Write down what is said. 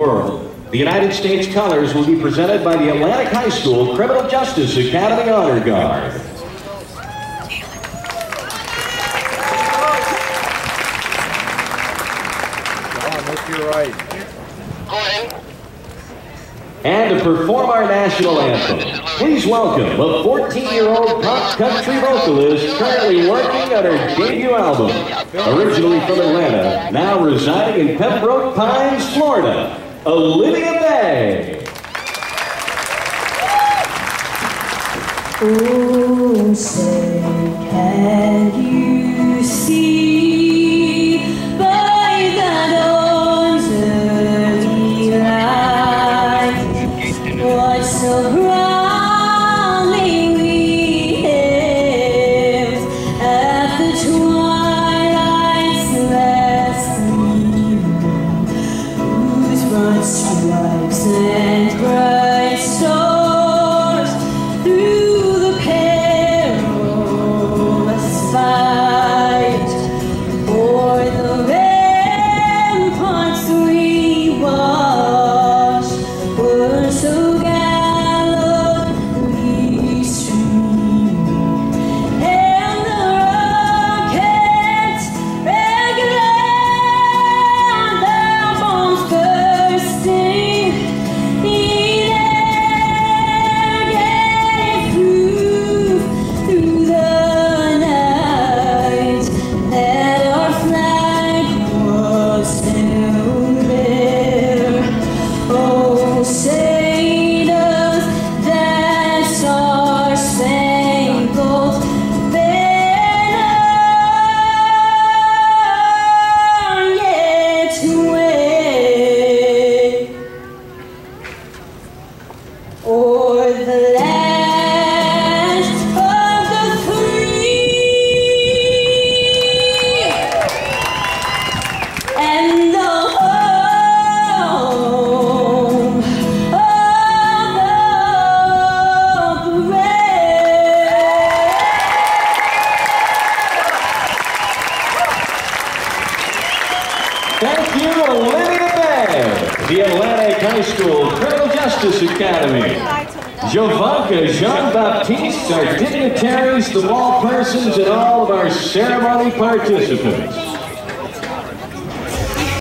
world. The United States colors will be presented by the Atlantic High School Criminal Justice Academy Honor Guard. And to perform our national anthem, please welcome a 14-year-old pop country vocalist currently working on her debut album. Originally from Atlanta, now residing in Pembroke Pines, Florida, Olivia Bay. Oh, say, can you Thank you, Olivia Bay, the Atlantic High School Criminal Justice Academy. Jovanka Jean-Baptiste, our dignitaries, the wall persons, and all of our ceremony participants.